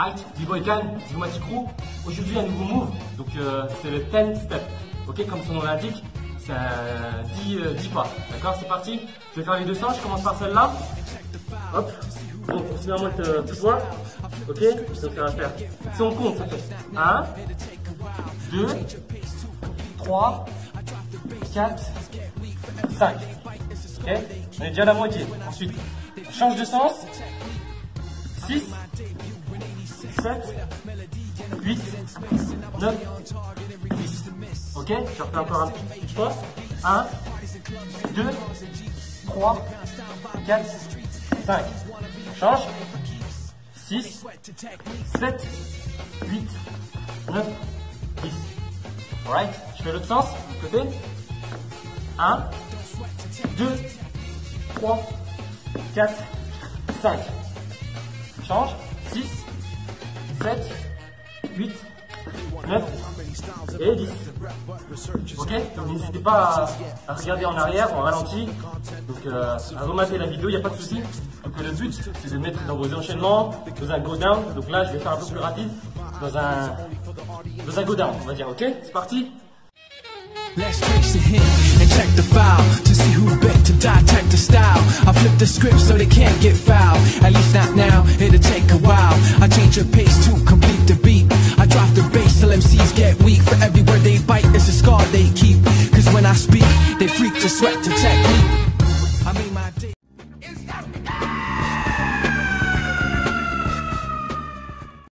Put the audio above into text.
Alright, B-Boy Can, Crew. Aujourd'hui, un nouveau move. Donc, euh, c'est le 10 step. Ok, comme son nom l'indique, c'est un 10, euh, 10 pas. D'accord, c'est parti. Je vais faire les deux sens. Je commence par celle-là. Hop. Donc, mettre euh, tout droit. Ok, ça va faire. Si on compte, ça fait 1, 2, 3, 4, 5. Ok, on est déjà à la moitié. Ensuite, change de sens. 6, 7, 8, 9, 10. Ok Je refais encore un petit fois. 1, 2, 3, 4, 5. On change. 6, 7, 8, 9, 10. Alright Je fais l'autre sens, de côté. 1, 2, 3, 4, 5. Change. 6, 7, 8, 9 et 10. Ok Donc n'hésitez pas à, regarder en arrière, en ralenti, donc euh, à remater la vidéo, il n'y a pas de souci. Donc le but, c'est de mettre dans vos enchaînements, dans un go down. Donc là, je vais faire un peu plus rapide, dans un, go down, on va dire. Ok C'est parti to type the style. I flip the script so they can't get foul. At least not now, it'll take a while. I change the pace to complete the beat. I drop the bass till MCs get weak. For every word they bite, it's a scar they keep. Cause when I speak, they freak to sweat to technique.